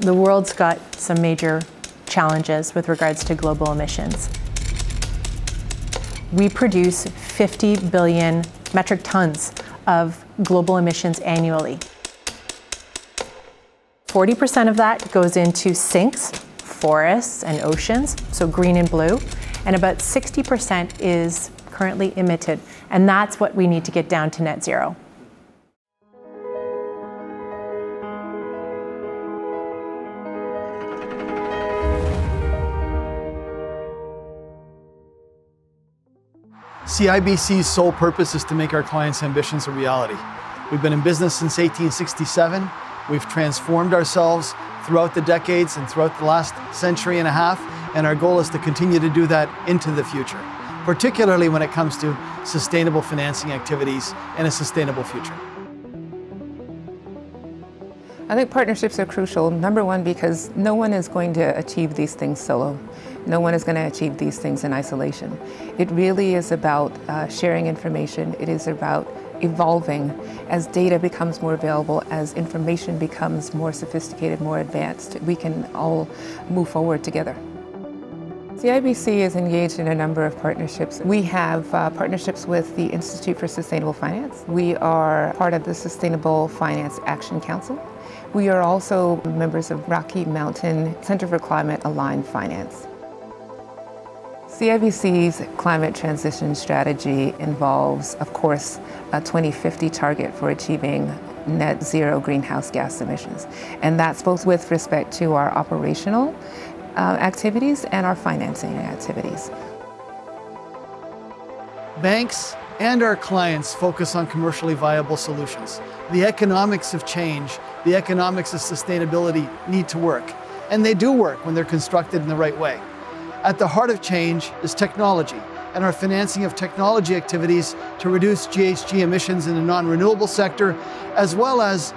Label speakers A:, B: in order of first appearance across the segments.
A: The world's got some major challenges with regards to global emissions. We produce 50 billion metric tons of global emissions annually. 40% of that goes into sinks, forests, and oceans, so green and blue, and about 60% is currently emitted, and that's what we need to get down to net zero.
B: CIBC's sole purpose is to make our clients' ambitions a reality. We've been in business since 1867. We've transformed ourselves throughout the decades and throughout the last century and a half, and our goal is to continue to do that into the future, particularly when it comes to sustainable financing activities and a sustainable future.
C: I think partnerships are crucial. Number one, because no one is going to achieve these things solo. No one is going to achieve these things in isolation. It really is about uh, sharing information. It is about evolving as data becomes more available, as information becomes more sophisticated, more advanced. We can all move forward together. CIBC is engaged in a number of partnerships. We have uh, partnerships with the Institute for Sustainable Finance. We are part of the Sustainable Finance Action Council. We are also members of Rocky Mountain Center for Climate Aligned Finance. CIBC's climate transition strategy involves, of course, a 2050 target for achieving net zero greenhouse gas emissions. And that's both with respect to our operational uh, activities and our financing activities.
B: Banks and our clients focus on commercially viable solutions. The economics of change, the economics of sustainability need to work. And they do work when they're constructed in the right way. At the heart of change is technology and our financing of technology activities to reduce GHG emissions in the non-renewable sector, as well as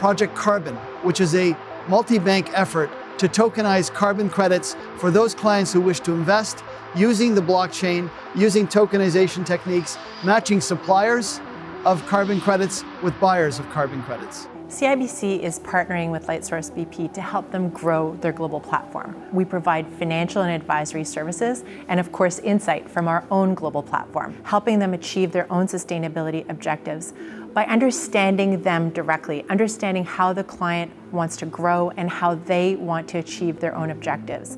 B: Project Carbon, which is a multi-bank effort to tokenize carbon credits for those clients who wish to invest using the blockchain, using tokenization techniques, matching suppliers of carbon credits with buyers of carbon credits.
A: CIBC is partnering with Lightsource BP to help them grow their global platform. We provide financial and advisory services and, of course, insight from our own global platform, helping them achieve their own sustainability objectives by understanding them directly, understanding how the client wants to grow and how they want to achieve their own objectives.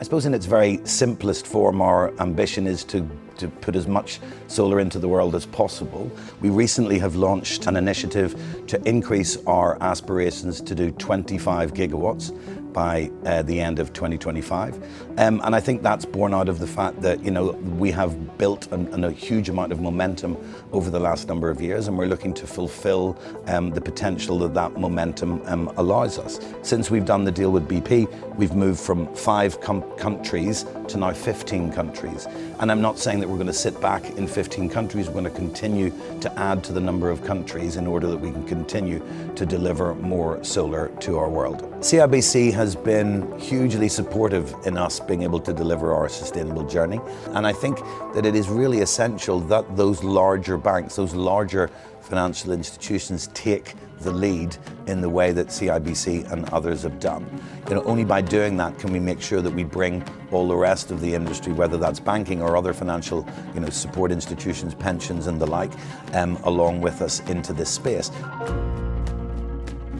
D: I suppose in its very simplest form, our ambition is to, to put as much solar into the world as possible. We recently have launched an initiative to increase our aspirations to do 25 gigawatts by uh, the end of 2025. Um, and I think that's born out of the fact that, you know, we have built an, an, a huge amount of momentum over the last number of years and we're looking to fulfill um, the potential that that momentum um, allows us. Since we've done the deal with BP, we've moved from five countries to now 15 countries. And I'm not saying that we're going to sit back in 15 countries, we're going to continue to add to the number of countries in order that we can continue to deliver more solar to our world. CIBC has been hugely supportive in us being able to deliver our sustainable journey. And I think that it is really essential that those larger banks, those larger financial institutions take the lead in the way that CIBC and others have done. You know, only by doing that can we make sure that we bring all the rest of the industry, whether that's banking or other financial you know, support institutions, pensions and the like, um, along with us into this space.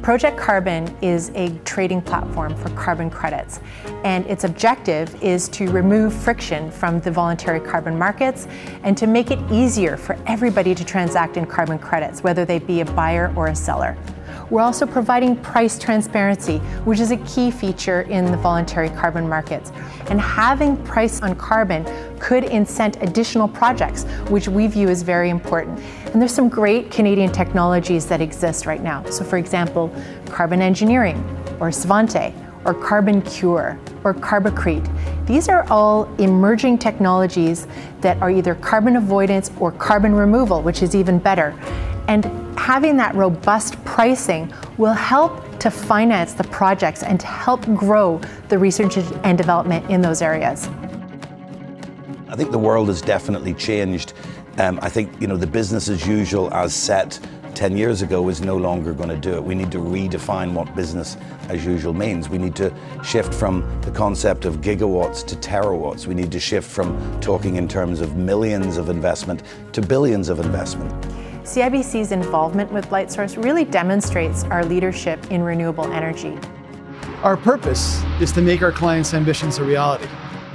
A: Project Carbon is a trading platform for carbon credits, and its objective is to remove friction from the voluntary carbon markets and to make it easier for everybody to transact in carbon credits, whether they be a buyer or a seller. We're also providing price transparency, which is a key feature in the voluntary carbon markets. And having price on carbon could incent additional projects, which we view as very important. And there's some great Canadian technologies that exist right now. So for example, carbon engineering or Svante or Carbon Cure or Carbocrete. These are all emerging technologies that are either carbon avoidance or carbon removal, which is even better. And having that robust pricing will help to finance the projects and to help grow the research and development in those areas.
D: I think the world has definitely changed. Um, I think you know the business as usual as set 10 years ago is no longer going to do it. We need to redefine what business as usual means. We need to shift from the concept of gigawatts to terawatts. We need to shift from talking in terms of millions of investment to billions of investment.
A: CIBC's involvement with Lightsource really demonstrates our leadership in renewable energy.
B: Our purpose is to make our clients' ambitions a reality.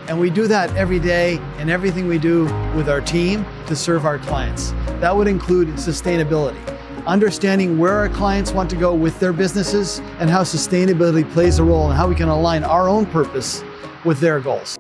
B: And we do that every day in everything we do with our team to serve our clients. That would include sustainability, understanding where our clients want to go with their businesses and how sustainability plays a role and how we can align our own purpose with their goals.